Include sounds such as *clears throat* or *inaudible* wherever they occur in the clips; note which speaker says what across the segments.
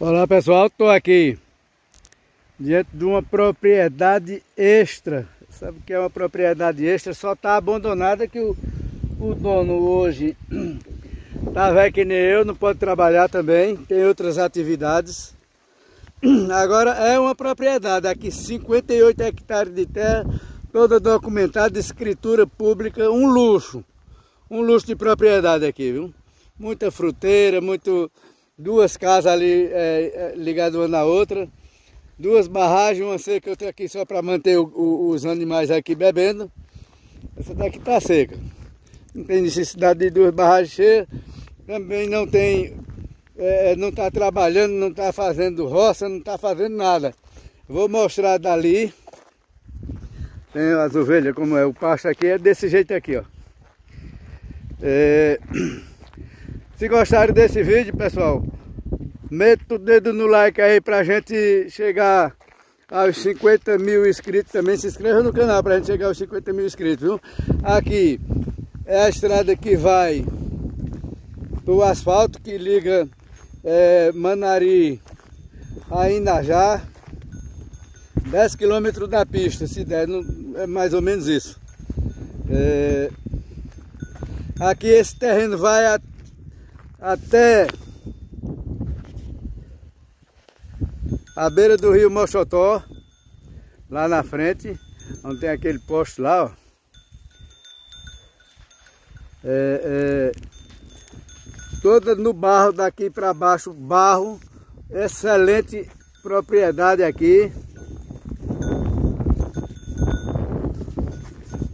Speaker 1: Olá pessoal, estou aqui diante de uma propriedade extra. Sabe o que é uma propriedade extra? Só está abandonada que o, o dono hoje está *clears throat* velho que nem eu, não pode trabalhar também, tem outras atividades. *clears throat* Agora é uma propriedade, aqui 58 hectares de terra, toda documentada, escritura pública, um luxo. Um luxo de propriedade aqui, viu? Muita fruteira, muito duas casas ali é, é, ligadas uma na outra, duas barragens, uma seca, outra aqui só para manter o, o, os animais aqui bebendo. Essa daqui está seca. Não tem necessidade de duas barragens cheias, também não tem, é, não está trabalhando, não está fazendo roça, não está fazendo nada. Vou mostrar dali. Tem as ovelhas como é, o pasto aqui é desse jeito aqui, ó. É... *clears throat* Se gostaram desse vídeo, pessoal, meta o dedo no like aí pra gente chegar aos 50 mil inscritos também. Se inscreva no canal pra gente chegar aos 50 mil inscritos, viu? Aqui é a estrada que vai pro asfalto que liga é, Manari a Inajá. 10 quilômetros da pista, se der, não, é mais ou menos isso. É, aqui esse terreno vai a até a beira do rio Mochotó, lá na frente, onde tem aquele posto lá, ó. É, é, toda no barro daqui para baixo, barro, excelente propriedade aqui.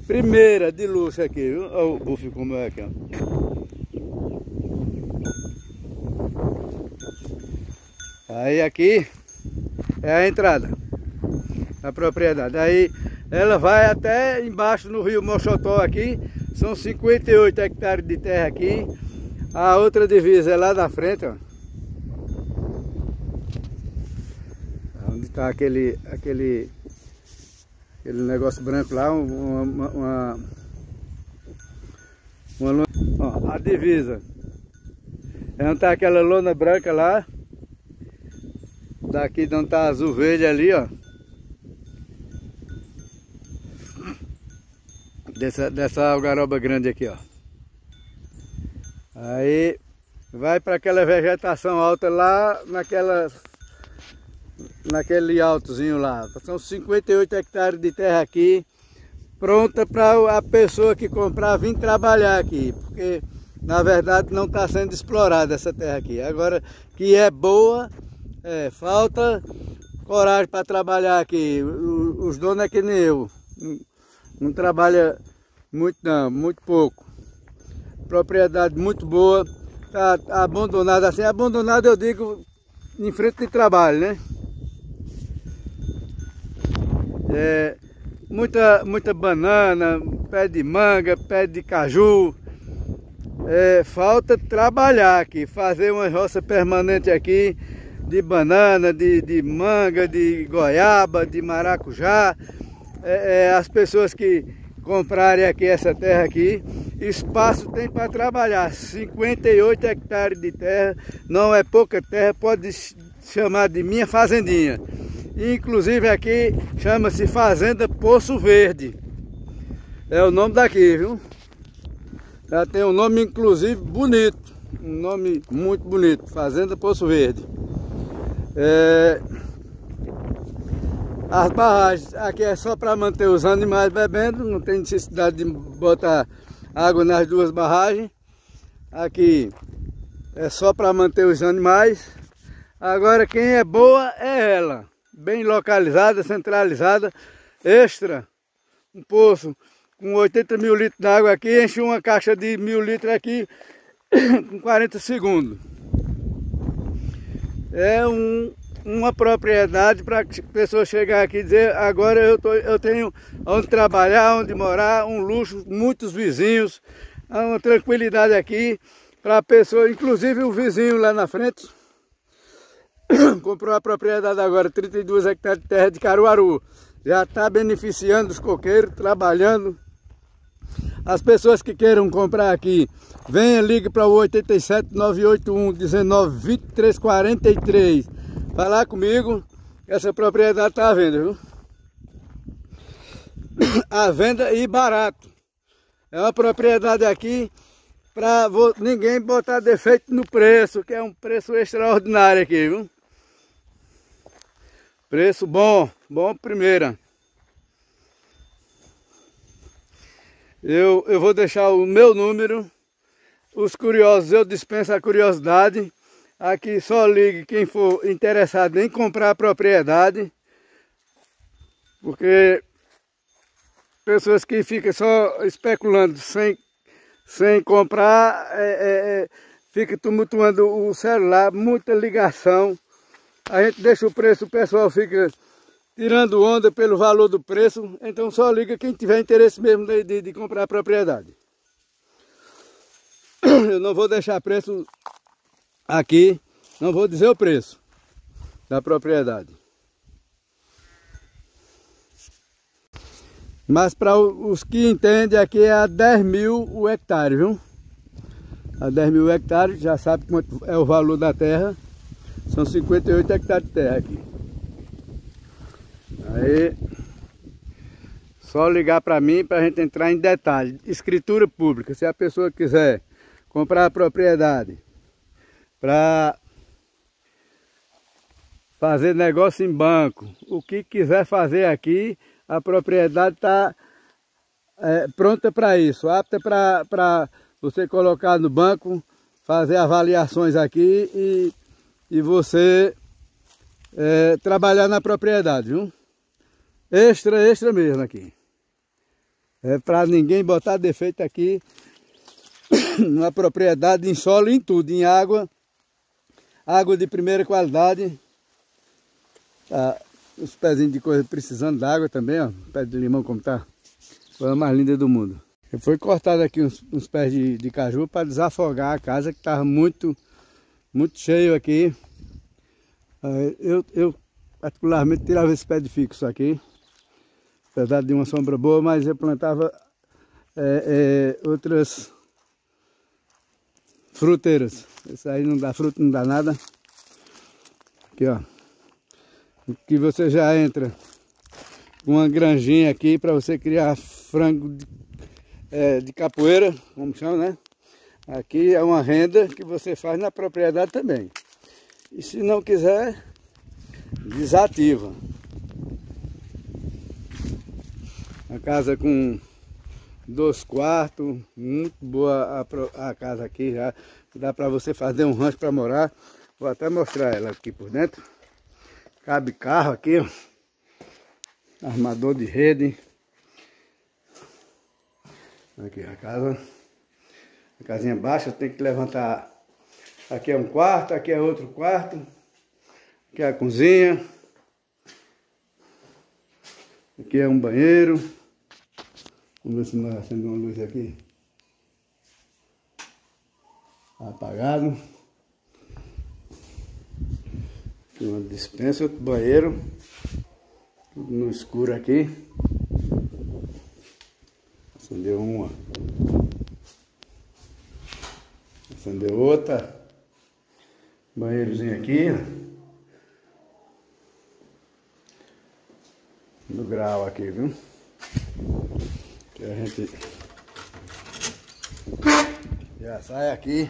Speaker 1: Primeira de luxo aqui, viu? Olha o bufe como é aqui, ó. Aí aqui é a entrada da propriedade. Aí ela vai até embaixo no rio Mochotó aqui. São 58 hectares de terra aqui. A outra divisa é lá da frente, ó. Onde está aquele, aquele, aquele negócio branco lá, uma, uma, uma, uma ó, a divisa. É onde está aquela lona branca lá. Daqui de onde tá azul verde ali, ó. Dessa, dessa algaroba grande aqui, ó. Aí vai para aquela vegetação alta lá naquela naquele altozinho lá. São 58 hectares de terra aqui, pronta para a pessoa que comprar vir trabalhar aqui, porque na verdade não está sendo explorada essa terra aqui. Agora que é boa, é, falta coragem para trabalhar aqui. Os donos é que nem eu. Não, não trabalha muito não, muito pouco. Propriedade muito boa. Tá abandonada assim. Abandonada eu digo em frente de trabalho, né? É, muita, muita banana, pé de manga, pé de caju. É, falta trabalhar aqui, fazer uma roça permanente aqui de banana, de, de manga, de goiaba, de maracujá. É, é, as pessoas que comprarem aqui essa terra aqui, espaço tem para trabalhar, 58 hectares de terra, não é pouca terra, pode chamar de minha fazendinha. Inclusive aqui chama-se Fazenda Poço Verde. É o nome daqui, viu? Já tem um nome inclusive bonito, um nome muito bonito, Fazenda Poço Verde. É... As barragens aqui é só para manter os animais bebendo, não tem necessidade de botar água nas duas barragens. Aqui é só para manter os animais. Agora quem é boa é ela, bem localizada, centralizada, extra, um poço com 80 mil litros de água aqui, enche uma caixa de mil litros aqui *coughs* com 40 segundos é um, uma propriedade para a pessoa chegar aqui e dizer agora eu, tô, eu tenho onde trabalhar, onde morar, um luxo, muitos vizinhos, uma tranquilidade aqui para a pessoa, inclusive o vizinho lá na frente, *coughs* comprou a propriedade agora, 32 hectares de terra de Caruaru, já está beneficiando os coqueiros, trabalhando. As pessoas que queiram comprar aqui, venha, ligue para o 87 981 19 23 43. falar comigo. Essa propriedade está à venda, viu? *coughs* À venda e barato. É uma propriedade aqui para ninguém botar defeito no preço, que é um preço extraordinário aqui, viu? Preço bom, bom primeira. Eu, eu vou deixar o meu número. Os curiosos, eu dispenso a curiosidade. Aqui só ligue quem for interessado em comprar a propriedade. Porque pessoas que ficam só especulando sem, sem comprar, é, é, é, fica tumultuando o celular, muita ligação. A gente deixa o preço, o pessoal fica tirando onda pelo valor do preço, então só liga quem tiver interesse mesmo de, de, de comprar a propriedade. *clears throat* Eu não vou deixar preço aqui, não vou dizer o preço da propriedade. Mas para os que entendem aqui é a 10 mil o hectare, viu? A 10 mil hectares, já sabe quanto é o valor da terra. São 58 hectares de terra aqui. Aí, só ligar para mim para a gente entrar em detalhe. Escritura pública, se a pessoa quiser comprar a propriedade para fazer negócio em banco, o que quiser fazer aqui, a propriedade está é, pronta para isso, apta para você colocar no banco, fazer avaliações aqui e, e você é, trabalhar na propriedade, viu? Extra, extra mesmo aqui. É para ninguém botar defeito aqui *coughs* na propriedade, em solo, em tudo, em água. Água de primeira qualidade. Tá, os pezinhos de coisa precisando d'água também, ó. Pé de limão como tá. Foi a mais linda do mundo. Foi cortado aqui uns, uns pés de, de caju para desafogar a casa que estava muito, muito cheio aqui. Eu, eu particularmente tirava esse pé de fixo aqui apesar de uma sombra boa, mas eu plantava é, é, outras fruteiras. Esse aí não dá fruto, não dá nada. Aqui, ó. Que você já entra com uma granjinha aqui para você criar frango de, é, de capoeira, como chama, né? Aqui é uma renda que você faz na propriedade também. E se não quiser, desativa. A casa com dois quartos, muito boa a, a casa aqui já. Dá para você fazer um rancho para morar. Vou até mostrar ela aqui por dentro. Cabe carro aqui, ó. Armador de rede. Aqui a casa. A casinha baixa, tem que levantar. Aqui é um quarto, aqui é outro quarto. Aqui é a cozinha. Aqui é um banheiro. Nós acendemos uma luz aqui. Apagado. Tem uma dispensa, outro banheiro. Tudo no escuro aqui. Acendeu uma. Acendeu outra. Banheirozinho aqui. No grau aqui, viu? Que a gente já sai aqui,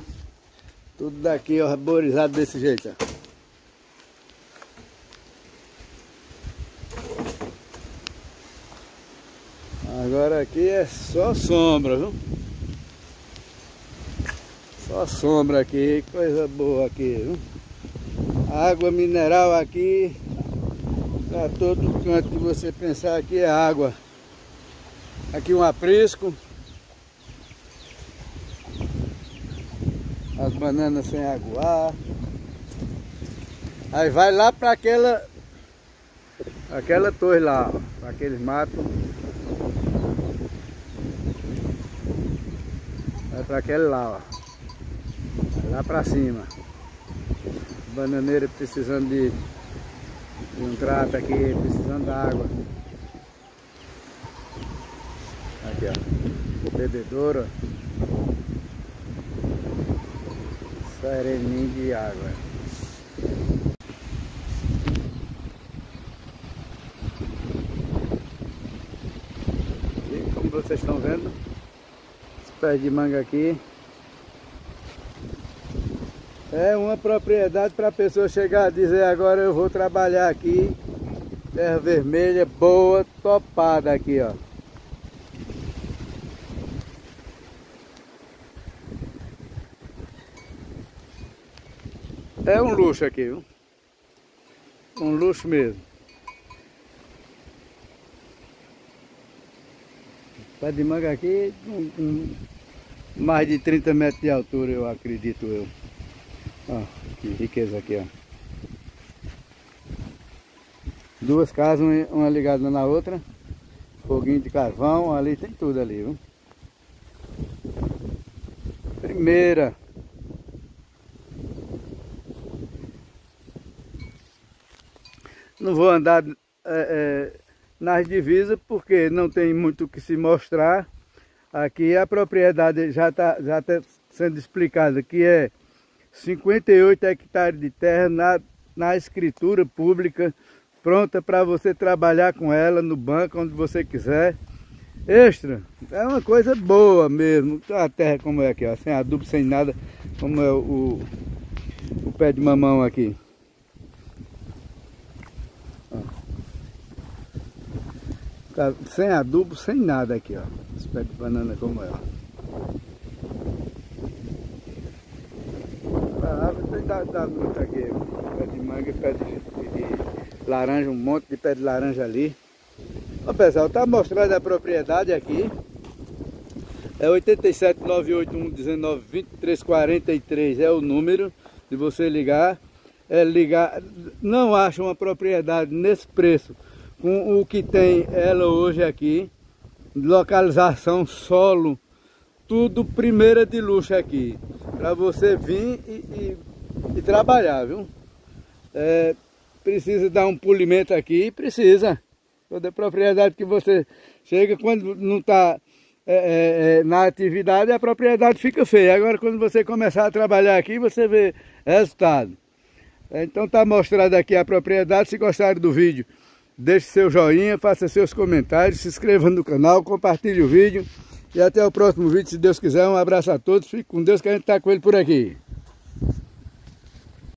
Speaker 1: tudo daqui arborizado desse jeito. Ó. Agora aqui é só sombra, viu? Só sombra aqui, coisa boa aqui, viu? Água mineral aqui, pra todo canto que você pensar aqui é água. Aqui um aprisco. As bananas sem aguar. Aí vai lá para aquela aquela torre lá, para aqueles matos. Vai para aquele lá, ó. Vai lá para cima. Bananeira precisando de, de um trato aqui, precisando d'água aqui, ó. Bebedouro. Sereninho de água. E como vocês estão vendo, esse pé de manga aqui. É uma propriedade para a pessoa chegar a dizer agora eu vou trabalhar aqui. Terra vermelha boa, topada aqui, ó. É um luxo aqui, viu? Um luxo mesmo. Pé de manga aqui, um, um, mais de 30 metros de altura, eu acredito eu. Ó, que riqueza aqui, ó. Duas casas, uma ligada na outra. Foguinho de carvão, ali tem tudo ali, viu? Primeira. Não vou andar é, é, nas divisas porque não tem muito o que se mostrar. Aqui a propriedade já está já tá sendo explicada que é 58 hectares de terra na, na escritura pública, pronta para você trabalhar com ela no banco, onde você quiser. Extra, é uma coisa boa mesmo. A terra como é aqui, ó, sem adubo, sem nada, como é o, o pé de mamão aqui. Sem adubo, sem nada aqui, ó. Esse pé de banana como é, ó. dá, dá muito aqui. Pé de manga pé de, de, de, laranja, um monte de pé de laranja ali. Ó pessoal, tá mostrando a propriedade aqui. É 87981192343 é o número de você ligar. É ligar, não acha uma propriedade nesse preço com o que tem ela hoje aqui. Localização, solo, tudo primeira de luxo aqui. Para você vir e, e e trabalhar, viu? É, precisa dar um polimento aqui, precisa. Toda propriedade que você chega, quando não está é, é, é, na atividade, a propriedade fica feia. Agora, quando você começar a trabalhar aqui, você vê resultado. É, então está mostrado aqui a propriedade. Se gostaram do vídeo, deixe seu joinha, faça seus comentários, se inscreva no canal, compartilhe o vídeo. E até o próximo vídeo, se Deus quiser. Um abraço a todos. Fique com Deus que a gente está com ele por aqui.